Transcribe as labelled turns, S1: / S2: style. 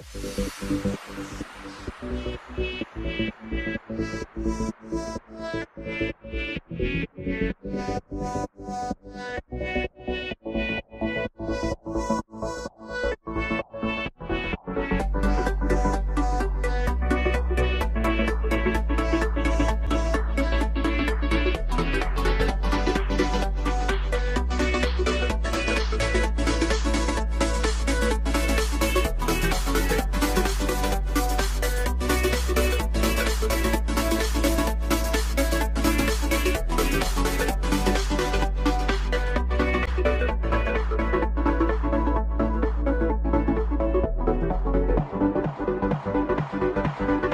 S1: Thank you. Bye.